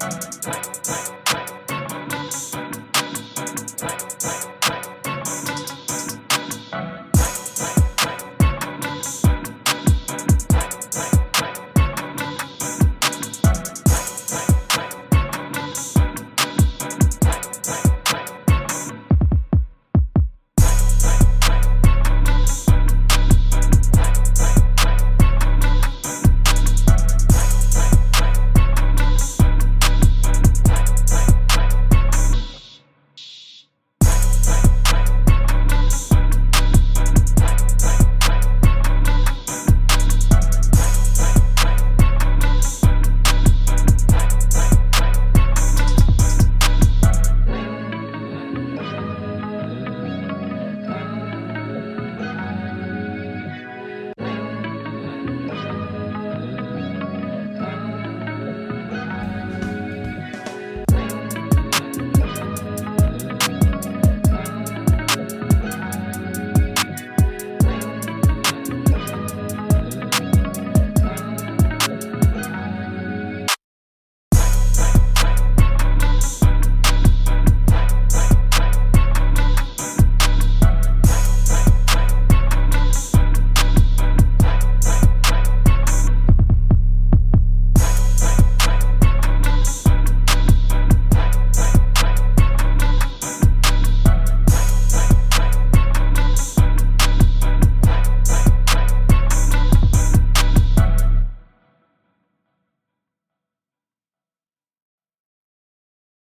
Bye.